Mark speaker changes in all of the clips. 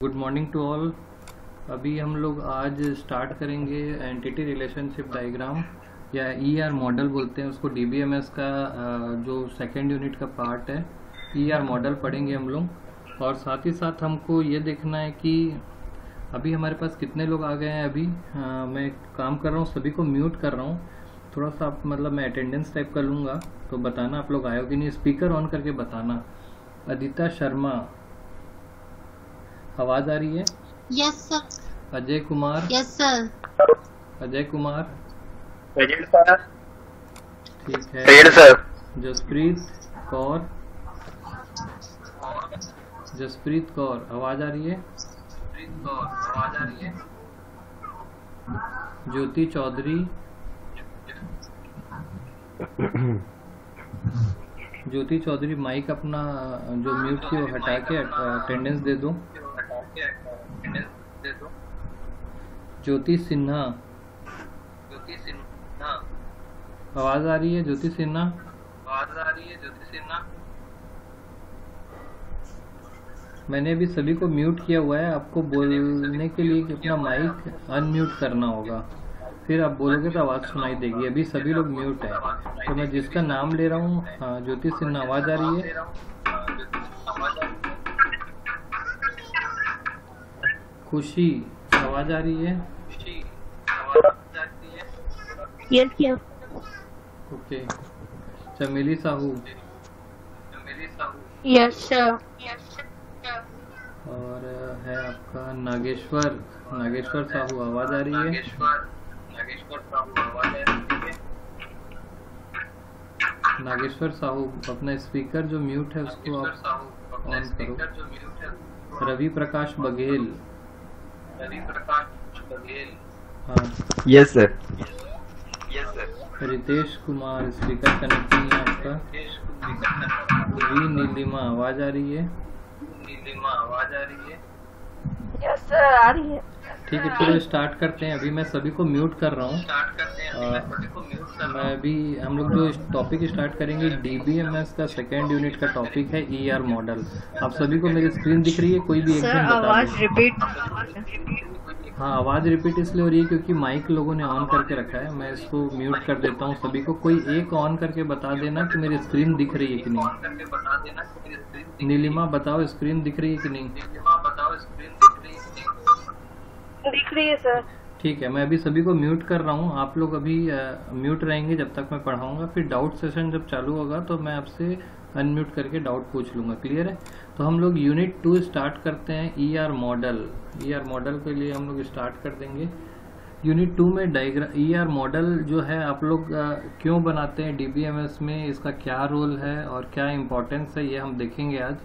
Speaker 1: Good morning to all अभी हम लोग आज स्टार्ट करेंगे एंटिटी रिलेशनशिप डायग्राम या ई आर मॉडल बोलते हैं उसको डी बी एम एस का जो सेकेंड यूनिट का पार्ट है ई आर मॉडल पढ़ेंगे हम लोग। और साथ ही साथ हमको ये देखना है कि अभी हमारे पास कितने लोग आ गए हैं अभी। अ, मैं काम कर रहा हूँ सभी को म्यूट कर रहा हूँ। थोड़ा सा मतलब मैं अटेंडेंस टाइप कर लूँगा तो बताना आप लोग हो कि नहीं। स्पीकर ऑन करके बताना। अदिता शर्मा आवाज़ आ रही है?
Speaker 2: Yes sir
Speaker 1: Ajay Kumar.
Speaker 2: Yes sir
Speaker 1: Ajay Kumar.
Speaker 3: Present sir
Speaker 1: ठीक है।
Speaker 3: Present sir
Speaker 1: Jaspreet Kaur. Jasprit Kaur आवाज़ आ रही है? जसप्रीत कौर आवाज़ आ रही है। ज्योति चौधरी। ज्योति चौधरी माइक अपना जो म्यूट की वो हटा के अटेंडेंस दे दो। ज्योति सिन्हा। ज्योति सिन्हा। आवाज़ आ रही है ज्योति सिन्हा? आवाज़ आ रही है ज्योति सिन्हा। मैंने अभी सभी को म्यूट किया हुआ है आपको बोलने के लिए अपना माइक अनम्यूट करना होगा। फिर आप बोलोगे तो आवाज़ सुनाई देगी। अभी सभी लोग म्यूट है। तो मैं जिसका नाम ले रहा हूँ हाँ, ज्योति सिन्हा आवाज़ आ रही है। खुशी। आवाज़ आ रही है?
Speaker 2: यस यस
Speaker 1: ओके चमेली साहू।
Speaker 2: यस सर
Speaker 1: और है आपका नागेश्वर नागेश्वर साहू आवाज़ आ रही है? नागेश्वर साहू अपना स्पीकर जो म्यूट है उसको आप ऑन करो। रवि प्रकाश बघेल। हाँ
Speaker 3: yes sir
Speaker 1: Ritesh Kumar speaker connect नहीं है आपका जी नीलिमा आवाज़ आ रही है? नीलिमा आवाज़ आ रही है?
Speaker 2: यस सर आ रही है।
Speaker 1: ठीक है चलो स्टार्ट करते हैं। अभी मैं सभी को म्यूट कर रहा हूँ। मैं अभी हम लोग जो टॉपिक स्टार्ट करेंगे डीबीएमएस का सेकेंड यूनिट का टॉपिक है ई आर मॉडल आप सभी को मेरी स्क्रीन दिख रही है कोई भी
Speaker 2: सर
Speaker 1: एकदम
Speaker 2: आवाज़ रिपीट
Speaker 1: हाँ आवाज़ रिपीट इसलिए हो रही है क्योंकि माइक लोगों ने ऑन करके रखा है। मैं इसको म्यूट कर देता हूँ सभी को। कोई एक ऑन करके बता देना कि मेरी स्क्रीन दिख रही है कि नहीं। नीलिमा बताओ स्क्रीन दिख रही है कि नहीं?
Speaker 2: दिख रही है सर
Speaker 1: ठीक है मैं अभी सभी को म्यूट कर रहा हूँ। आप लोग अभी म्यूट रहेंगे जब तक मैं पढ़ाऊँगा। फिर डाउट सेशन जब चालू होगा तो मैं आपसे अनम्यूट करके डाउट पूछ लूँगा। क्लियर है? तो हम लोग यूनिट टू स्टार्ट करते हैं E R model E R model के लिए हम लोग स्टार्ट कर देंगे। यूनिट टू में डायग्राम ई आर मॉडल जो है आप लोग अ, क्यों बनाते हैं? डीबीएमएस में इसका क्या रोल है और क्या इम्पोर्टेंस है ये हम देखेंगे आज।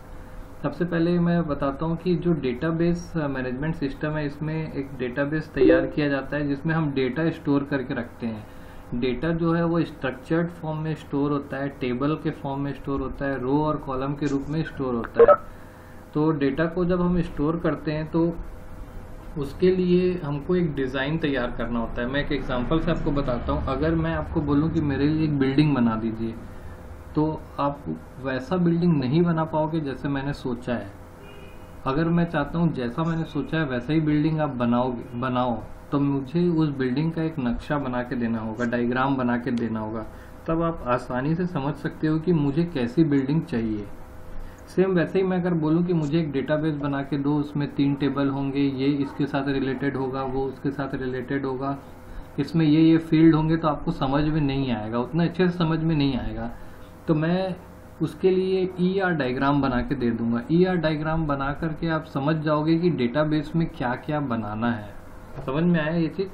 Speaker 1: सबसे पहले मैं बताता हूँ कि जो डेटाबेस मैनेजमेंट सिस्टम है, इसमें एक डेटाबेस तैयार किया जाता है, जिसमें हम डेटा स्टोर करके रखते हैं। डेटा जो है, वो स्ट्रक्चर्ड फॉर्म में स्टोर होता है टेबल के फॉर्म में स्टोर होता है रो और कॉलम के रूप में स्टोर होता है। तो डेटा को जब हम स्टोर करते हैं तो उसके लिए हमको एक डिज़ाइन तैयार करना होता है। मैं एक एग्जांपल से आपको बताता हूँ। अगर मैं आपको बोलूँ कि मेरे लिए एक बिल्डिंग बना दीजिए तो आप वैसा बिल्डिंग नहीं बना पाओगे जैसे मैंने सोचा है। अगर मैं चाहता हूँ जैसा मैंने सोचा है, वैसा ही बिल्डिंग आप बनाओगे, बनाओ। तो मुझे उस बिल्डिंग का एक नक्शा बना के देना होगा डायग्राम बना के देना होगा। तब आप आसानी से समझ सकते हो कि मुझे कैसी बिल्डिंग चाहिए। सेम वैसे ही मैं अगर बोलूँ कि मुझे एक डेटाबेस बना के दो, उसमें तीन टेबल होंगे, ये इसके साथ रिलेटेड होगा, वो उसके साथ रिलेटेड होगा, इसमें ये ये फ़ील्ड होंगे तो आपको समझ में नहीं आएगा, उतना अच्छे से समझ में नहीं आएगा। तो मैं उसके लिए ई आर डायग्राम बना के दे दूँगा। ई आर डायग्राम बना करके आप समझ जाओगे कि डेटाबेस में क्या क्या बनाना है। समझ में आया ये चीज़?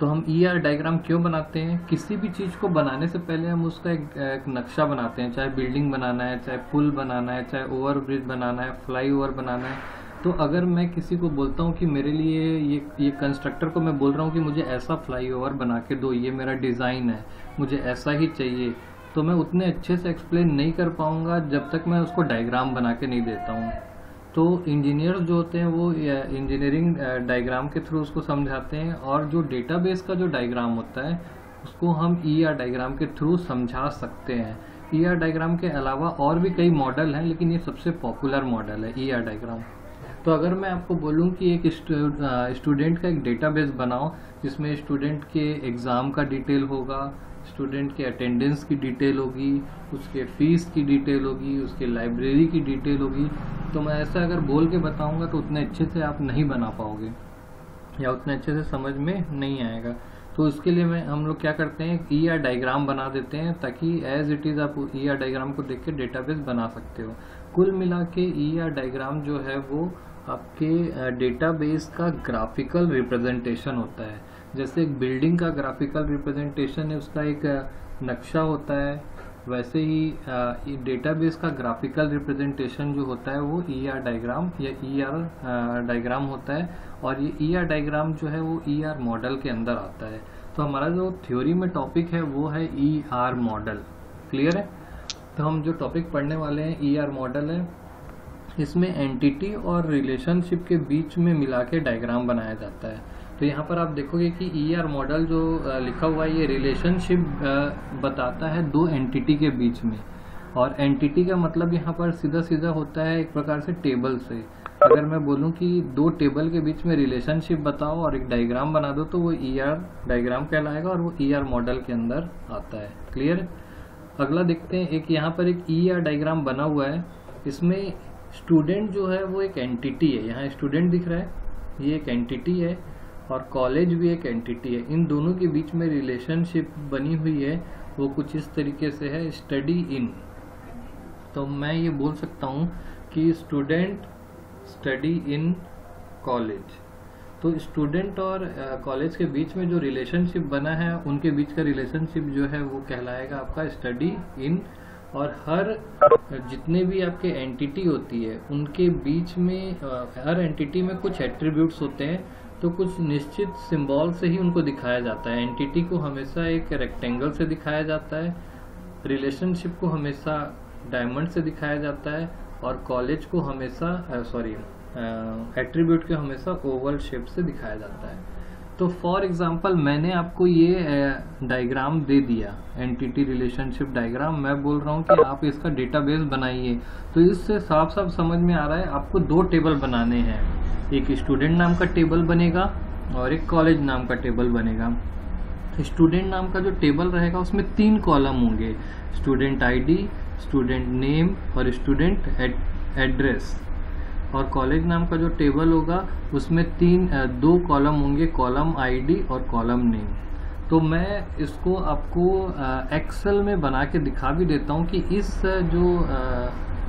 Speaker 1: तो हम ई आर डाइग्राम क्यों बनाते हैं? किसी भी चीज़ को बनाने से पहले हम उसका एक, एक नक्शा बनाते हैं। चाहे बिल्डिंग बनाना है चाहे पुल बनाना है चाहे ओवर ब्रिज बनाना है फ्लाई ओवर बनाना है। तो अगर मैं किसी को बोलता हूँ कि मेरे लिए ये ये कंस्ट्रक्टर को मैं बोल रहा हूँ कि मुझे ऐसा फ्लाई ओवर बना के दो ये मेरा डिज़ाइन है मुझे ऐसा ही चाहिए तो मैं उतने अच्छे से एक्सप्लेन नहीं कर पाऊँगा जब तक मैं उसको डायग्राम बना के नहीं देता हूँ। तो इंजीनियर्स जो होते हैं वो इंजीनियरिंग डायग्राम के थ्रू उसको समझाते हैं और जो डेटाबेस का जो डायग्राम होता है, उसको हम ई आर डायग्राम के थ्रू समझा सकते हैं। ई आर डायग्राम के अलावा और भी कई मॉडल हैं, लेकिन ये सबसे पॉपुलर मॉडल है ई आर डायग्राम तो अगर मैं आपको बोलूँ कि एक स्टूडेंट का एक डेटाबेस बनाओ, जिसमें स्टूडेंट के एग्ज़ाम का डिटेल होगा स्टूडेंट के अटेंडेंस की डिटेल होगी, उसके फ़ीस की डिटेल होगी, उसके लाइब्रेरी की डिटेल होगी। तो मैं ऐसा अगर बोल के बताऊँगा तो उतने अच्छे से आप नहीं बना पाओगे, या उतने अच्छे से समझ में नहीं आएगा। तो उसके लिए मैं, हम लोग क्या करते हैं ई आर डायग्राम बना देते हैं, ताकि एज इट इज़ आप ई आर डायग्राम को देख के डेटाबेस बना सकते हो। कुल मिला के ई आर डायग्राम जो है वो आपके डेटाबेस का ग्राफिकल रिप्रेजेंटेशन होता है। जैसे एक बिल्डिंग का ग्राफिकल रिप्रेजेंटेशन है, उसका एक नक्शा होता है, वैसे ही डेटाबेस का ग्राफिकल रिप्रेजेंटेशन जो होता है, वो ई आर डायग्राम या ई आर डायग्राम होता है और ये ई आर डायग्राम जो है, वो ई आर मॉडल के अंदर आता है। तो हमारा जो थ्योरी में टॉपिक है, वो है ई आर मॉडल क्लियर है? तो हम जो टॉपिक पढ़ने वाले हैं ई आर मॉडल है, इसमें एंटिटी और रिलेशनशिप के बीच में मिला के डायग्राम बनाया जाता है। तो यहाँ पर आप देखोगे कि ई आर मॉडल जो लिखा हुआ है, ये रिलेशनशिप बताता है दो एंटिटी के बीच में। और एंटिटी का मतलब यहाँ पर सीधा सीधा होता है एक प्रकार से टेबल से। अगर मैं बोलूँ कि दो टेबल के बीच में रिलेशनशिप बताओ और एक डायग्राम बना दो तो वो ई आर डायग्राम कहलाएगा और वो ई आर मॉडल के अंदर आता है। क्लियर अगला देखते हैं, एक यहाँ पर एक ई आर डायग्राम बना हुआ है। इसमें स्टूडेंट जो है, वो एक एंटिटी है। यहाँ स्टूडेंट दिख रहा है, ये एक एंटिटी है। और कॉलेज भी एक एंटिटी है। इन दोनों के बीच में रिलेशनशिप बनी हुई है। वो कुछ इस तरीके से है स्टडी इन तो मैं ये बोल सकता हूँ कि स्टूडेंट स्टडी इन कॉलेज तो स्टूडेंट और कॉलेज के बीच में जो रिलेशनशिप बना है, उनके बीच का रिलेशनशिप जो है, वो कहलाएगा आपका स्टडी इन और हर जितने भी आपके एंटिटी होती है, उनके बीच में हर एंटिटी में कुछ एट्रीब्यूट्स होते हैं। तो कुछ निश्चित सिंबल से ही उनको दिखाया जाता है। एंटिटी को हमेशा एक रेक्टेंगल से दिखाया जाता है रिलेशनशिप को हमेशा डायमंड से दिखाया जाता है और कॉलेज को हमेशा सॉरी एट्रीब्यूट को हमेशा ओवल शेप से दिखाया जाता है। तो फॉर एग्जांपल मैंने आपको ये डायग्राम दे दिया एंटिटी रिलेशनशिप डायग्राम मैं बोल रहा हूँ कि आप इसका डेटाबेस बनाइए। तो इससे साफ़ साफ़ समझ में आ रहा है, आपको दो टेबल बनाने हैं। एक स्टूडेंट नाम का टेबल बनेगा और एक कॉलेज नाम का टेबल बनेगा। स्टूडेंट नाम का जो टेबल रहेगा, उसमें तीन कॉलम होंगे। स्टूडेंट आईडी स्टूडेंट नेम और स्टूडेंट एड्रेस और कॉलेज नाम का जो टेबल होगा, उसमें तीन दो कॉलम होंगे कॉलम आईडी और कॉलम नेम तो मैं इसको आपको एक्सेल में बना के दिखा भी देता हूँ कि इस जो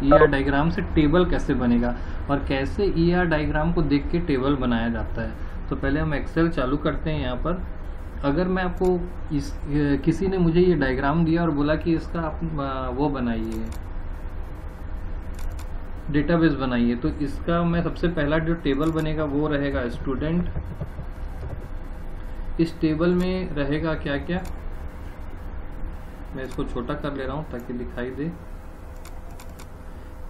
Speaker 1: ई आर डाइग्राम से टेबल कैसे बनेगा और कैसे ई आर डाइग्राम को देख के टेबल बनाया जाता है। तो पहले हम एक्सेल चालू करते हैं यहाँ पर। अगर मैं आपको इस किसी ने मुझे ये डायग्राम दिया और बोला कि इसका आप वो बनाइए डेटाबेस बनाइए तो इसका मैं सबसे पहला जो टेबल बनेगा वो रहेगा स्टूडेंट इस टेबल में रहेगा क्या क्या? मैं इसको छोटा कर ले रहा हूँ ताकि दिखाई दे।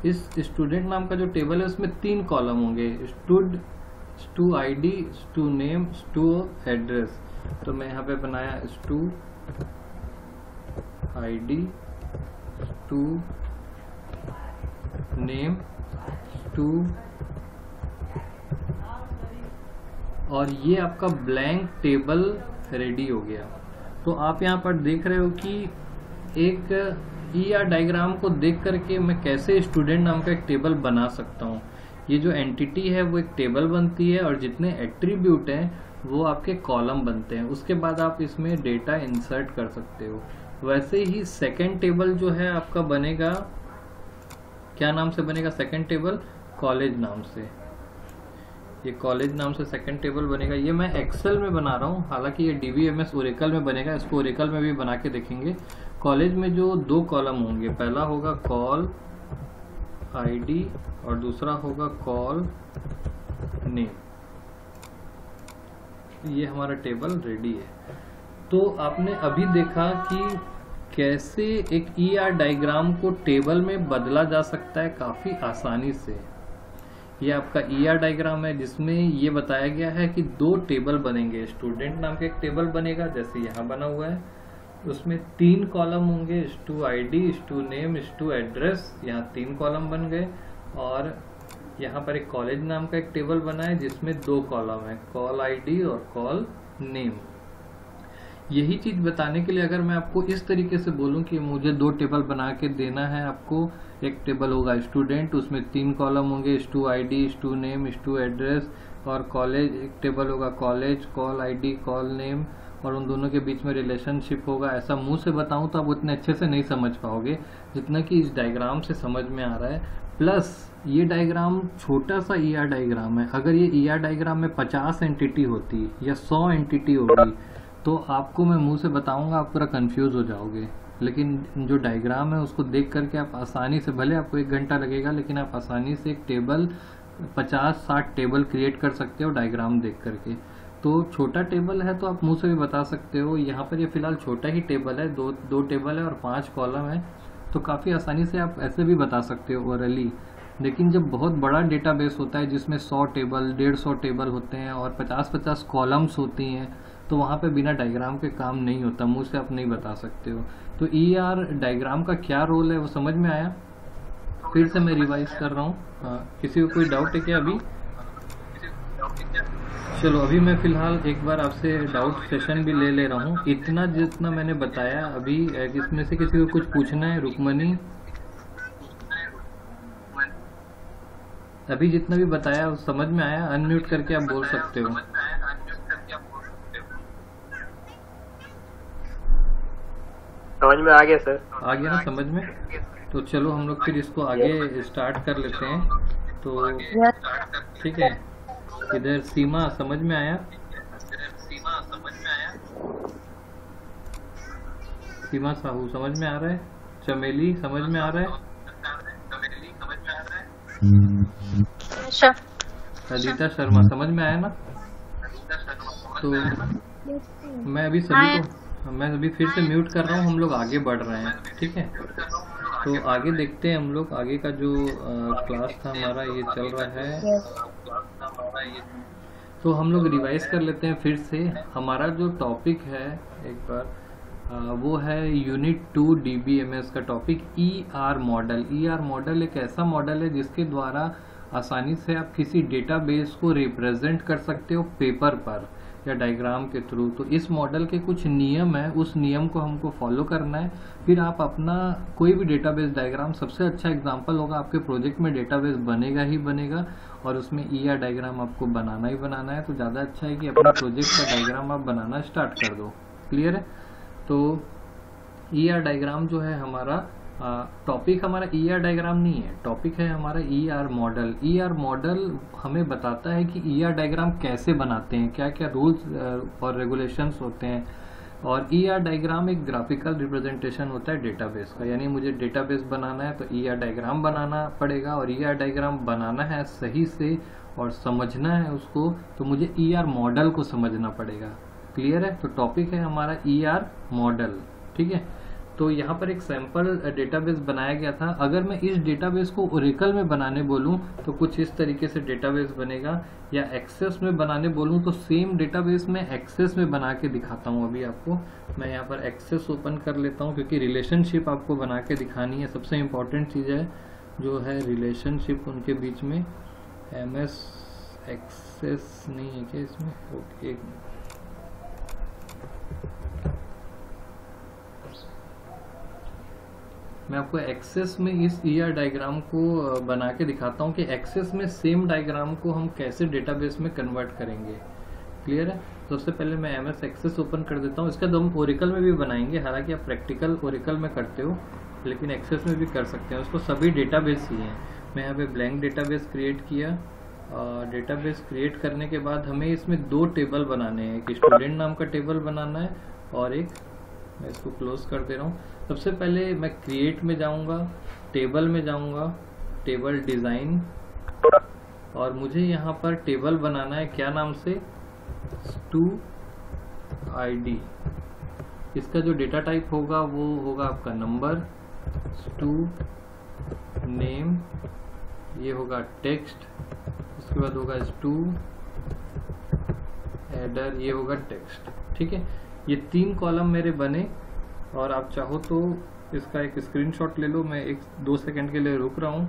Speaker 1: इस स्टूडेंट नाम का जो टेबल है, उसमें तीन कॉलम होंगे। Stud stu ID stu name stu address तो मैं यहाँ पे बनाया stu ID stu name two और ये आपका ब्लैंक टेबल रेडी हो गया। तो आप यहाँ पर देख रहे हो कि एक ई आर डायग्राम को देख करके मैं कैसे स्टूडेंट नाम का एक टेबल बना सकता हूँ। ये जो एंटिटी है, वो एक टेबल बनती है और जितने एट्रीब्यूट हैं, वो आपके कॉलम बनते हैं। उसके बाद आप इसमें डेटा इंसर्ट कर सकते हो। वैसे ही सेकेंड टेबल जो है, आपका बनेगा, क्या नाम से बनेगा? सेकेंड टेबल कॉलेज नाम से। ये कॉलेज नाम से सेकंड टेबल बनेगा। ये मैं एक्सेल में बना रहा हूँ। हालाँकि ये डी डीवीएमएस ओरेकल में बनेगा। इसको ओरेकल में भी बना के देखेंगे। कॉलेज में जो दो कॉलम होंगे, पहला होगा कॉल आईडी और दूसरा होगा कॉल नेम ये हमारा टेबल रेडी है। तो आपने अभी देखा कि कैसे एक ई आर डायग्राम को टेबल में बदला जा सकता है काफ़ी आसानी से। ये आपका ई आर डायग्राम है, जिसमें ये बताया गया है कि दो टेबल बनेंगे। स्टूडेंट नाम का एक टेबल बनेगा, जैसे यहाँ बना हुआ है। उसमें तीन कॉलम होंगे stu ID stu name stu address यहाँ तीन कॉलम बन गए। और यहाँ पर एक कॉलेज नाम का एक टेबल बना है, जिसमें दो कॉलम है कॉल आईडी और कॉल नेम यही चीज़ बताने के लिए अगर मैं आपको इस तरीके से बोलूँ कि मुझे दो टेबल बना के देना है आपको, एक टेबल होगा स्टूडेंट उसमें तीन कॉलम होंगे stu ID stu name stu address और कॉलेज एक टेबल होगा college col ID col name और उन दोनों के बीच में रिलेशनशिप होगा। ऐसा मुँह से बताऊँ तो आप उतने अच्छे से नहीं समझ पाओगे, जितना कि इस डायग्राम से समझ में आ रहा है। प्लस ये डायग्राम छोटा सा ई डायग्राम है। अगर ये ई आर डायग्राम में 50 एंटिटी होती या 100 एंटिटी होगी तो आपको मैं मुँह से बताऊँगा, आप पूरा कंफ्यूज हो जाओगे। लेकिन जो डायग्राम है, उसको देख करके आप आसानी से, भले आपको एक घंटा लगेगा, लेकिन आप आसानी से एक टेबल 50-60 टेबल क्रिएट कर सकते हो डायग्राम देख करके। तो छोटा टेबल है तो आप मुँह से भी बता सकते हो। यहाँ पर ये फ़िलहाल छोटा ही टेबल है, दो दो टेबल है और पाँच कॉलम है। तो काफ़ी आसानी से आप ऐसे भी बता सकते हो ओरली लेकिन जब बहुत बड़ा डेटाबेस होता है, जिसमें 100 टेबल 150 टेबल होते हैं और 50-50 कॉलम्स होती हैं तो वहाँ पे बिना डायग्राम के काम नहीं होता मुँह से आप नहीं बता सकते हो। तो ई आर डायग्राम का क्या रोल है वो समझ में आया? फिर से मैं रिवाइज कर रहा हूँ। हाँ, किसी को कोई डाउट है क्या अभी? चलो अभी मैं फ़िलहाल एक बार आपसे डाउट सेशन भी ले ले रहा हूँ। इतना जितना मैंने बताया अभी इसमें से किसी को कुछ पूछना है? रुकमनी? अभी जितना भी बताया समझ में आया? अनम्यूट करके आप बोल सकते हो।
Speaker 3: समझ में आ गया सर?
Speaker 1: आ गया ना समझ में? तो चलो हम लोग फिर इसको आगे स्टार्ट कर लेते हैं। तो ठीक है। इधर सीमा समझ में आया? सीमा साहू समझ में आ रहा है? चमेली समझ में आ रहा है?
Speaker 2: अच्छा।
Speaker 1: अदिता शर्मा समझ में आया ना? तो मैं अभी सभी को मैं अभी फिर से म्यूट कर रहा हूँ हम लोग आगे बढ़ रहे हैं ठीक है? तो आगे देखते हैं हम लोग आगे का जो क्लास था हमारा ये चल रहा है। तो हम लोग रिवाइज कर लेते हैं फिर से। हमारा जो टॉपिक है एक बार आ, वो है unit two D B M S का topic E R model E R model एक ऐसा मॉडल है जिसके द्वारा आसानी से आप किसी डेटाबेस को रिप्रेजेंट कर सकते हो पेपर पर। या डायग्राम के थ्रू तो इस मॉडल के कुछ नियम है, उस नियम को हमको फॉलो करना है। फिर आप अपना कोई भी डेटाबेस डायग्राम सबसे अच्छा एग्जांपल होगा, आपके प्रोजेक्ट में डेटाबेस बनेगा ही बनेगा, और उसमें ई आर डायग्राम आपको बनाना ही बनाना है। तो ज़्यादा अच्छा है कि अपने प्रोजेक्ट का डायग्राम आप बनाना स्टार्ट कर दो। क्लियर है? तो ई आर डायग्राम जो है हमारा टॉपिक हमारा ई आर डायग्राम नहीं है। टॉपिक है हमारा E R model E R model हमें बताता है कि ई आर डायग्राम कैसे बनाते हैं क्या क्या रूल्स और रेगुलेशंस होते हैं। और ई आर डायग्राम एक ग्राफिकल रिप्रेजेंटेशन होता है डेटाबेस का। यानी मुझे डेटाबेस बनाना है तो ई आर डायग्राम बनाना पड़ेगा। और ई आर डायग्राम बनाना है सही से और समझना है उसको तो मुझे ई आर मॉडल को समझना पड़ेगा। क्लियर है? तो टॉपिक है हमारा ई आर मॉडल ठीक है? तो यहाँ पर एक सैंपल डेटाबेस बनाया गया था। अगर मैं इस डेटाबेस को ओरिकल में बनाने बोलूँ तो कुछ इस तरीके से डेटाबेस बनेगा, या एक्सेस में बनाने बोलूँ तो सेम डेटाबेस में एक्सेस में बना के दिखाता हूँ अभी आपको। मैं यहाँ पर एक्सेस ओपन कर लेता हूँ, क्योंकि रिलेशनशिप आपको बना के दिखानी है। सबसे इम्पोर्टेंट चीज़ है, जो है रिलेशनशिप उनके बीच में। एम एस एक्सेस नहीं है क्या इसमें? ओके मैं आपको एक्सेस में इस ई आर डायग्राम को बना के दिखाता हूँ कि एक्सेस में सेम डायग्राम को हम कैसे डेटाबेस में कन्वर्ट करेंगे। क्लियर है? सबसे तो पहले मैं एम एस एक्सेस ओपन कर देता हूँ। इसका तो हम ओरिकल में भी बनाएँगे, हालाँकि आप प्रैक्टिकल ओरिकल में करते हो, लेकिन एक्सेस में भी कर सकते हैं। उसको सभी डेटाबेस ही हैं। मैं यहाँ पे ब्लैंक डेटाबेस क्रिएट किया। डेटाबेस क्रिएट करने के बाद हमें इसमें दो टेबल बनाने हैं। एक स्टूडेंट नाम का टेबल बनाना है और एक मैं इसको क्लोज कर दे रहा हूँ। सबसे पहले मैं क्रिएट में जाऊँगा टेबल में जाऊँगा टेबल डिज़ाइन और मुझे यहाँ पर टेबल बनाना है, क्या नाम से? टू आईडी इसका जो डेटा टाइप होगा, वो होगा आपका नंबर टू नेम ये होगा टेक्स्ट उसके बाद होगा टू एडर ये होगा टेक्स्ट ठीक है? ये तीन कॉलम मेरे बने, और आप चाहो तो इसका एक स्क्रीनशॉट ले लो, मैं एक दो सेकंड के लिए रुक रहा हूँ।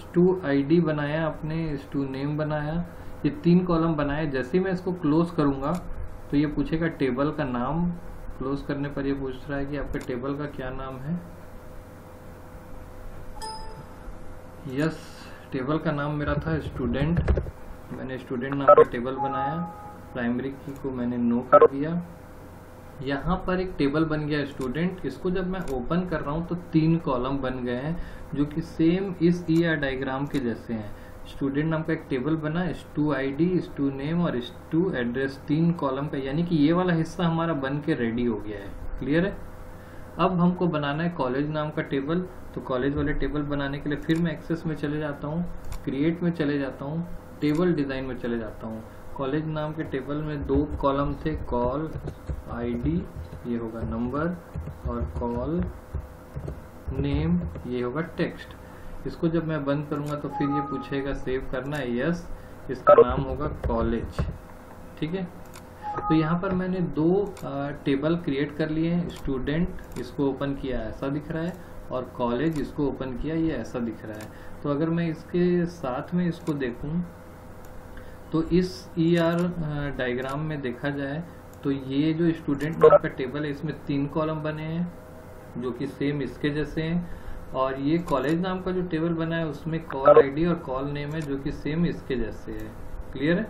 Speaker 1: स्टू आईडी बनाया आपने स्टू नेम बनाया, ये तीन कॉलम बनाए। जैसे मैं इसको क्लोज करूँगा तो ये पूछेगा टेबल का नाम। क्लोज करने पर ये पूछ रहा है कि आपके टेबल का क्या नाम है? यस टेबल का नाम मेरा था स्टूडेंट मैंने स्टूडेंट नाम का टेबल बनाया। प्राइमरी की को मैंने नो कर दिया। यहाँ पर एक टेबल बन गया स्टूडेंट इसको जब मैं ओपन कर रहा हूँ तो तीन कॉलम बन गए हैं, जो कि सेम इस ई आर डायग्राम के जैसे हैं। स्टूडेंट नाम का एक टेबल बना stu I D stu name और इस टू एड्रेस तीन कॉलम का। यानी कि ये वाला हिस्सा हमारा बन के रेडी हो गया है। क्लियर है? अब हमको बनाना है कॉलेज नाम का टेबल तो कॉलेज वाले टेबल बनाने के लिए फिर मैं एक्सेस में चले जाता हूँ क्रिएट में चले जाता हूँ टेबल डिज़ाइन में चले जाता हूँ। कॉलेज नाम के टेबल में दो कॉलम थे, कॉल आईडी, ये होगा नंबर, और कॉल नेम, ये होगा टेक्स्ट। इसको जब मैं बंद करूँगा तो फिर ये पूछेगा, सेव करना है यस, इसका नाम होगा कॉलेज। ठीक है? तो यहाँ पर मैंने दो टेबल क्रिएट कर लिए हैं, स्टूडेंट, इसको ओपन किया, ऐसा दिख रहा है, और कॉलेज, इसको ओपन किया, ये ऐसा दिख रहा है। तो अगर मैं इसके साथ में इसको देखूँ तो इस ई आर डायग्राम में देखा जाए तो ये जो स्टूडेंट नाम का टेबल है इसमें तीन कॉलम बने हैं जो कि सेम इसके जैसे हैं। और ये कॉलेज नाम का जो टेबल बना है उसमें कॉल आईडी और कॉल नेम है जो कि सेम इसके जैसे है। क्लियर है?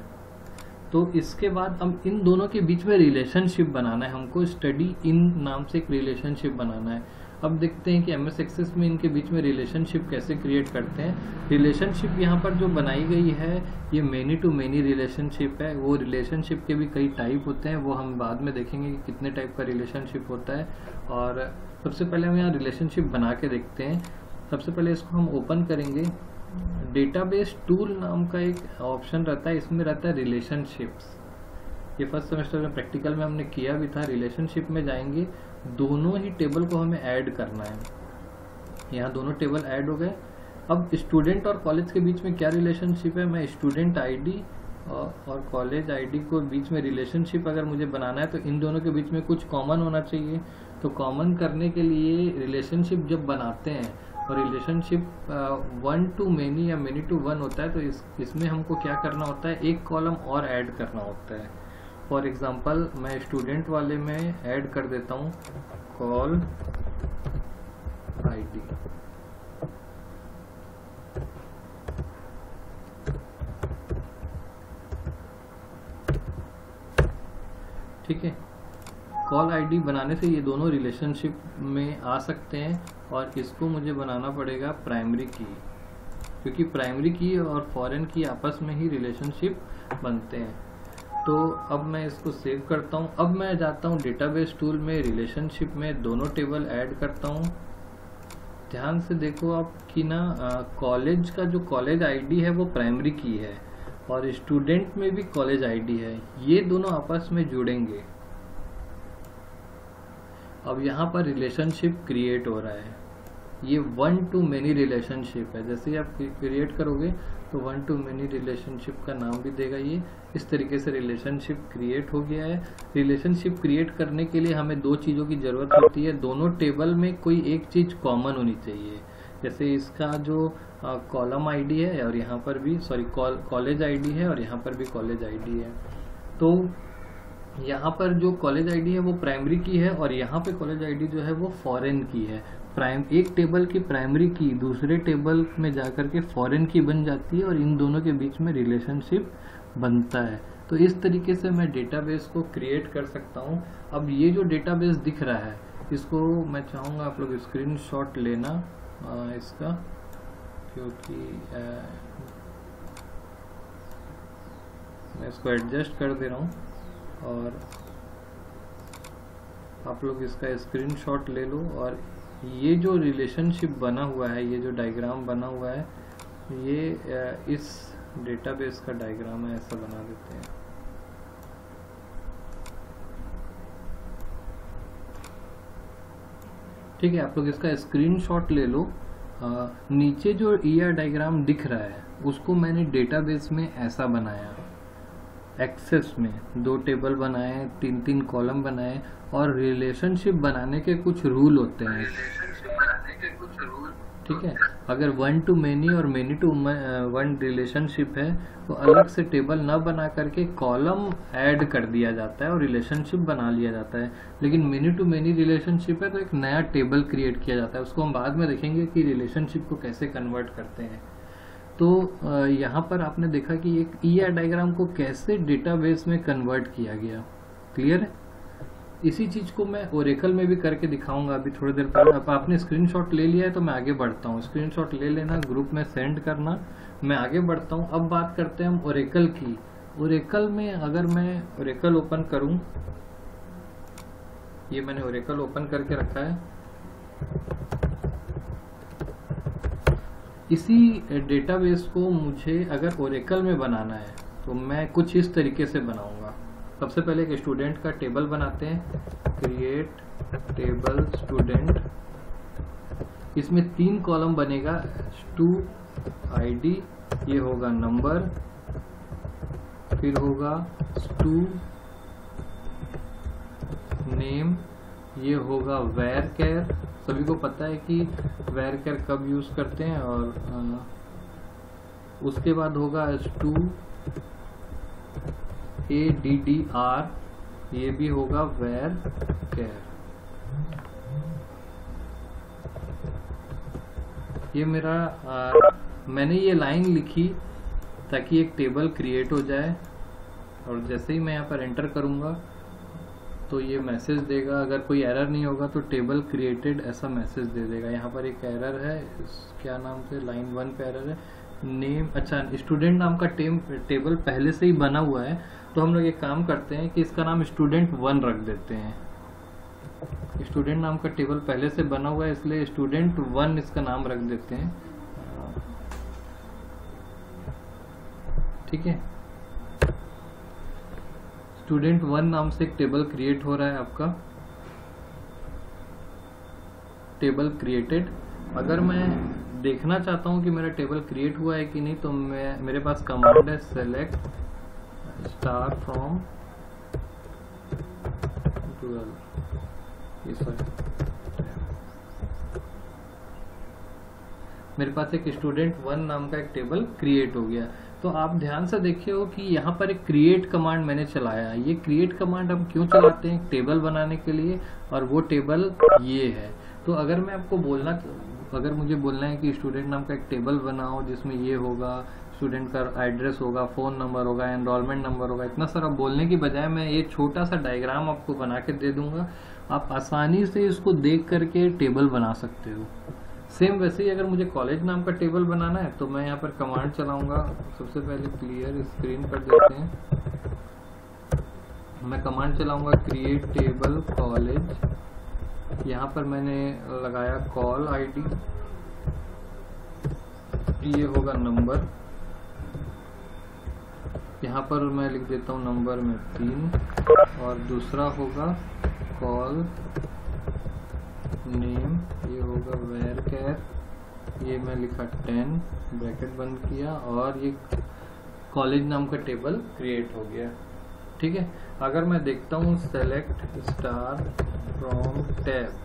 Speaker 1: तो इसके बाद हम इन दोनों के बीच में रिलेशनशिप बनाना है। हमको स्टडी इन नाम से एक रिलेशनशिप बनाना है। अब देखते हैं कि एम एस एक्सेस में इनके बीच में रिलेशनशिप कैसे क्रिएट करते हैं। रिलेशनशिप यहाँ पर जो बनाई गई है, ये मेनी टू मेनी रिलेशनशिप है। वो रिलेशनशिप के भी कई टाइप होते हैं। वो हम बाद में देखेंगे कि कितने टाइप का रिलेशनशिप होता है। और सबसे पहले हम यहाँ रिलेशनशिप बना के देखते हैं। सबसे पहले इसको हम ओपन करेंगे। डेटाबेस टूल नाम का एक ऑप्शन रहता है। इसमें रहता है रिलेशनशिप्स ये फ़र्स्ट सेमेस्टर में प्रैक्टिकल में हमने किया भी था। रिलेशनशिप में जाएँगे। दोनों ही टेबल को हमें ऐड करना है। यहाँ दोनों टेबल ऐड हो गए। अब स्टूडेंट और कॉलेज के बीच में क्या रिलेशनशिप है? मैं स्टूडेंट आईडी और कॉलेज आईडी को बीच में रिलेशनशिप अगर मुझे बनाना है तो इन दोनों के बीच में कुछ कॉमन होना चाहिए। तो कॉमन करने के लिए रिलेशनशिप जब बनाते हैं और रिलेशनशिप वन टू मेनी या मेनी टू वन होता है तो इस, इसमें हमको क्या करना होता है? एक कॉलम और ऐड करना होता है। फॉर एग्जांपल मैं स्टूडेंट वाले में ऐड कर देता हूँ कॉल आईडी ठीक है? कॉल आईडी बनाने से ये दोनों रिलेशनशिप में आ सकते हैं और इसको मुझे बनाना पड़ेगा प्राइमरी की क्योंकि प्राइमरी की और फॉरेन की आपस में ही रिलेशनशिप बनते हैं। तो अब मैं इसको सेव करता हूँ। अब मैं जाता हूँ डेटाबेस टूल में रिलेशनशिप में, दोनों टेबल ऐड करता हूँ। ध्यान से देखो आप कि ना कॉलेज का जो कॉलेज आईडी है वो प्राइमरी की है और स्टूडेंट में भी कॉलेज आईडी है। ये दोनों आपस में जुड़ेंगे। अब यहाँ पर रिलेशनशिप क्रिएट हो रहा है। ये वन टू मेनी रिलेशनशिप है। जैसे आप क्रिएट करोगे तो वन टू मेनी रिलेशनशिप का नाम भी देगा ये। इस तरीके से रिलेशनशिप क्रिएट हो गया है। रिलेशनशिप क्रिएट करने के लिए हमें दो चीज़ों की ज़रूरत होती है। दोनों टेबल में कोई एक चीज़ कॉमन होनी चाहिए। जैसे इसका जो कॉलम आईडी है, और यहाँ पर भी सॉरी कॉलेज आईडी है, और यहाँ पर भी कॉलेज आईडी है। तो यहाँ पर जो कॉलेज आईडी है वो प्राइमरी की है और यहाँ पे कॉलेज आईडी जो है वो फॉरेन की है। प्राइम एक टेबल की प्राइमरी की दूसरे टेबल में जाकर के फॉरेन की बन जाती है और इन दोनों के बीच में रिलेशनशिप बनता है। तो इस तरीके से मैं डेटाबेस को क्रिएट कर सकता हूँ। अब ये जो डेटाबेस दिख रहा है इसको मैं चाहूँगा आप लोग स्क्रीन लेना आ, इसका क्योंकि आ, मैं इसको एडजस्ट कर दे रहा हूँ। और आप लोग इसका स्क्रीनशॉट ले लो और ये जो रिलेशनशिप बना हुआ है ये जो डायग्राम बना हुआ है ये इस डेटाबेस का डायग्राम है ऐसा बना देते हैं। ठीक है आप लोग इसका स्क्रीनशॉट ले लो। आ, नीचे जो ई आर डायग्राम दिख रहा है उसको मैंने डेटाबेस में ऐसा बनाया। एक्सेस में दो टेबल बनाए तीन तीन कॉलम बनाए और रिलेशनशिप बनाने के कुछ रूल होते हैं। ठीक है? अगर वन टू मेनी और मेनी टू वन रिलेशनशिप है तो अलग से टेबल न बना करके कॉलम ऐड कर दिया जाता है और रिलेशनशिप बना लिया जाता है। लेकिन मेनी टू मेनी रिलेशनशिप है तो एक नया टेबल क्रिएट किया जाता है। उसको हम बाद में देखेंगे कि रिलेशनशिप को कैसे कन्वर्ट करते हैं। तो यहाँ पर आपने देखा कि एक ई आर डायग्राम को कैसे डेटाबेस में कन्वर्ट किया गया। क्लियर है? इसी चीज़ को मैं ओरेकल में भी करके दिखाऊँगा अभी थोड़ी देर पहले। अब आपने स्क्रीनशॉट ले लिया है तो मैं आगे बढ़ता हूँ। स्क्रीनशॉट ले लेना ग्रुप में सेंड करना। मैं आगे बढ़ता हूँ। अब बात करते हैं हम ओरेकल की। ओरेकल में अगर मैं ओरेकल ओपन करूँ, ये मैंने ओरेकल ओपन करके रखा है। इसी डेटाबेस को मुझे अगर ओरेकल में बनाना है तो मैं कुछ इस तरीके से बनाऊँगा। सबसे पहले एक स्टूडेंट का टेबल बनाते हैं। क्रिएट टेबल स्टूडेंट इसमें तीन कॉलम बनेगा। टू आईडी ये होगा नंबर फिर होगा टू नेम ये होगा वेर केयर सभी को पता है कि वेर केयर कब यूज़ करते हैं और उसके बाद होगा S to A D D R ये भी होगा वेर केयर ये मेरा आ, मैंने ये लाइन लिखी ताकि एक टेबल क्रिएट हो जाए और जैसे ही मैं यहाँ पर एंटर करूँगा तो ये मैसेज देगा। अगर कोई एरर नहीं होगा तो टेबल क्रिएटेड ऐसा मैसेज दे देगा। यहाँ पर एक एरर है। क्या नाम से? लाइन वन पे एरर है। नेम अच्छा स्टूडेंट नाम का टेम टेबल पहले से ही बना हुआ है। तो हम लोग एक काम करते हैं कि इसका नाम स्टूडेंट वन रख देते हैं। स्टूडेंट नाम का टेबल पहले से बना हुआ है, इसलिए स्टूडेंट वन इसका नाम रख देते हैं। ठीक है? स्टूडेंट वन नाम से एक टेबल क्रिएट हो रहा है आपका। Table created. अगर मैं देखना चाहता हूँ कि मेरा टेबल क्रिएट हुआ है कि नहीं तो मैं, मेरे पास कमांड है सेलेक्ट स्टार फ्रॉम मेरे पास एक स्टूडेंट वन नाम का एक टेबल क्रिएट हो गया। तो आप ध्यान से देखिए हो कि यहाँ पर एक क्रिएट कमांड मैंने चलाया है। ये क्रिएट कमांड हम क्यों चलाते हैं? टेबल बनाने के लिए और वो टेबल ये है। तो अगर मैं आपको बोलना, अगर मुझे बोलना है कि स्टूडेंट नाम का एक टेबल बनाओ जिसमें ये होगा स्टूडेंट का एड्रेस होगा फ़ोन नंबर होगा एनरोलमेंट नंबर होगा, इतना सारा बोलने की बजाय मैं ये छोटा सा डायग्राम आपको बना के दे दूँगा। आप आसानी से इसको देख करके टेबल बना सकते हो। सेम वैसे ही अगर मुझे कॉलेज नाम का टेबल बनाना है तो मैं यहाँ पर कमांड चलाऊँगा। सबसे पहले क्लियर स्क्रीन कर देते हैं। मैं कमांड चलाऊँगा क्रिएट टेबल कॉलेज यहाँ पर मैंने लगाया कॉल आईडी ये होगा नंबर यहाँ पर मैं लिख देता हूँ नंबर में तीन। और दूसरा होगा कॉल नेम होगा वेयर कैर ये मैं लिखा टेन ब्रैकेट बंद किया और ये कॉलेज नाम का टेबल क्रिएट हो गया। ठीक है? अगर मैं देखता हूँ सेलेक्ट स्टार फ्रॉम टैब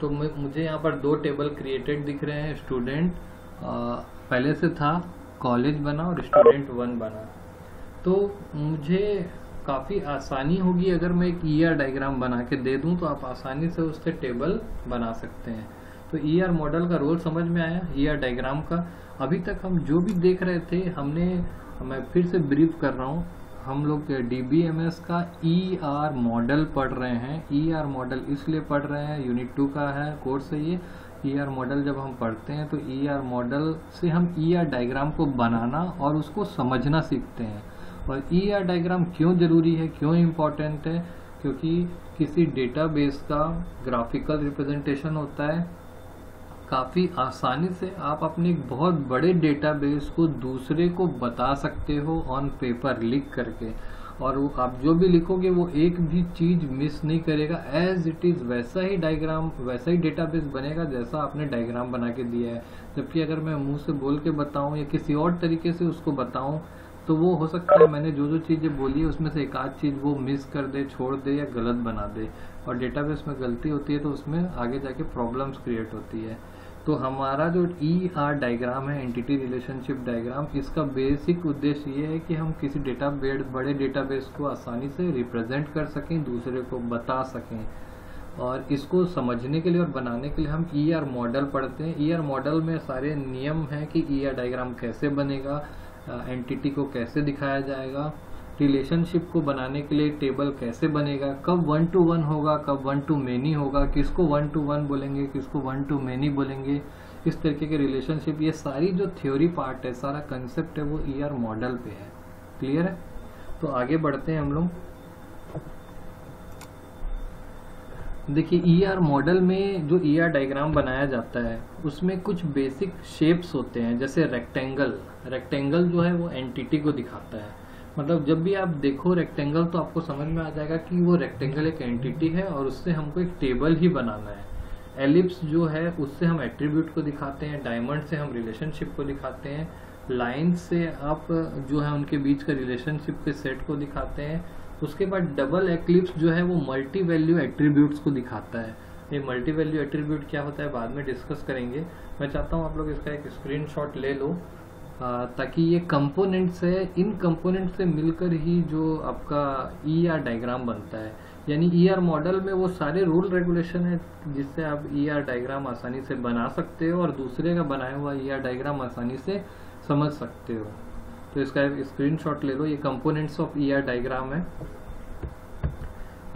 Speaker 1: तो मुझे यहाँ पर दो टेबल क्रिएटेड दिख रहे हैं स्टूडेंट पहले से था कॉलेज बना और स्टूडेंट वन बना तो मुझे काफ़ी आसानी होगी अगर मैं एक ईआर डायग्राम बना के दे दूँ तो आप आसानी से उससे टेबल बना सकते हैं। तो ईआर मॉडल का रोल समझ में आया? ईआर डायग्राम का। अभी तक हम जो भी देख रहे थे, हमने, मैं फिर से ब्रीफ कर रहा हूँ। हम लोग डीबीएमएस का ई आर मॉडल पढ़ रहे हैं। ई आर मॉडल इसलिए पढ़ रहे हैं यूनिट टू का है कोर्स है ये। ई आर मॉडल जब हम पढ़ते हैं तो ई आर मॉडल से हम ई आर डायग्राम को बनाना और उसको समझना सीखते हैं। और ई आर डायग्राम क्यों ज़रूरी है, क्यों इम्पोर्टेंट है? क्योंकि किसी डेटाबेस का ग्राफिकल रिप्रेजेंटेशन होता है। काफ़ी आसानी से आप अपने एक बहुत बड़े डेटाबेस को दूसरे को बता सकते हो ऑन पेपर लिख करके। और वो आप जो भी लिखोगे, वो एक भी चीज़ मिस नहीं करेगा। एज इट इज़ वैसा ही डायग्राम वैसा ही डेटाबेस बनेगा जैसा आपने डायग्राम बना के दिया है। जबकि अगर मैं मुँह से बोल के बताऊँ या किसी और तरीके से उसको बताऊँ तो वो हो सकता है मैंने जो जो चीज़ें बोली है उसमें से एक आध चीज़ वो मिस कर दे, छोड़ दे या गलत बना दे। और डेटाबेस में गलती होती है तो उसमें आगे जाके प्रॉब्लम्स क्रिएट होती है। तो हमारा जो ई आर डायग्राम है एंटिटी रिलेशनशिप डायग्राम इसका बेसिक उद्देश्य ये है कि हम किसी डेटा बड़े डेटाबेस को आसानी से रिप्रेजेंट कर सकें, दूसरे को बता सकें। और इसको समझने के लिए और बनाने के लिए हम ई आर मॉडल पढ़ते हैं। ई आर मॉडल में सारे नियम हैं कि ई आर डायग्राम कैसे बनेगा एंटिटी को कैसे दिखाया जाएगा? रिलेशनशिप को बनाने के लिए टेबल कैसे बनेगा? कब वन टू वन होगा? कब वन टू मेनी होगा? किसको वन टू वन बोलेंगे? किसको वन टू मेनी बोलेंगे? इस तरीके के रिलेशनशिप ये सारी जो थ्योरी पार्ट है, सारा कंसेप्ट है, वो ई आर मॉडल पे है। क्लियर है? तो आगे बढ़ते हैं हम लोग। देखिए ई आर मॉडल में जो ई आर डायग्राम बनाया जाता है, उसमें कुछ बेसिक शेप्स होते हैं, जैसे रेक्टेंगल रेक्टेंगल जो है, वो एंटिटी को दिखाता है। मतलब जब भी आप देखो रेक्टेंगल तो आपको समझ में आ जाएगा कि वो रेक्टेंगल एक एंटिटी है और उससे हमको एक टेबल ही बनाना है। एलिप्स जो है, उससे हम एट्रीब्यूट को दिखाते हैं डायमंड से हम रिलेशनशिप को दिखाते हैं। लाइन से आप जो है, उनके बीच का रिलेशनशिप के सेट को दिखाते हैं। उसके बाद डबल एक्लिप्स जो है वो मल्टी वैल्यू एट्रीब्यूट्स को दिखाता है। ये मल्टी वैल्यू एट्रीब्यूट क्या होता है बाद में डिस्कस करेंगे। मैं चाहता हूँ आप लोग इसका एक स्क्रीनशॉट ले लो ताकि ये कंपोनेंट्स है, इन कंपोनेंट से मिलकर ही जो आपका ई आर डायग्राम बनता है। यानी ई आर मॉडल में वो सारे रूल रेगुलेशन है, जिससे आप ई आर डायग्राम आसानी से बना सकते हो और दूसरे का बनाया हुआ ई आर डायग्राम आसानी से समझ सकते हो। तो इसका एक स्क्रीनशॉट ले लो, ये कंपोनेंट्स ऑफ़ ईआर डायग्राम है।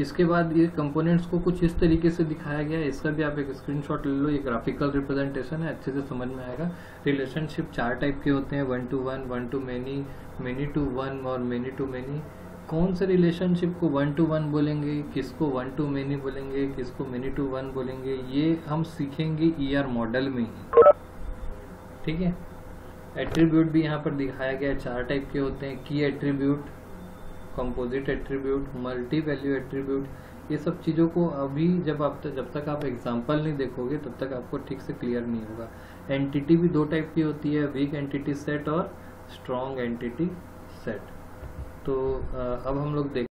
Speaker 1: इसके बाद ये कंपोनेंट्स को कुछ इस तरीके से दिखाया गया है, इसका भी आप एक स्क्रीनशॉट ले लो, ये ग्राफिकल रिप्रेजेंटेशन है, अच्छे से समझ में आएगा। रिलेशनशिप चार टाइप के होते हैं one to one one to many many to one और मेनी टू मेनी कौन से रिलेशनशिप को वन टू वन बोलेंगे, किसको वन टू मेनी बोलेंगे, किसको मेनी टू वन बोलेंगे, ये हम सीखेंगे ई आर मॉडल में ही। ठीक है? एट्रीब्यूट भी यहाँ पर दिखाया गया है। चार टाइप के होते हैं। Key attribute composite attribute multi value attribute ये सब चीज़ों को अभी जब आप जब तक आप एग्ज़ाम्पल नहीं देखोगे, तब तक आपको ठीक से क्लियर नहीं होगा। एंटिटी भी दो टाइप की होती है। वीक एंटिटी सेट और स्ट्रॉन्ग एंटिटी सेट तो अब हम लोग देख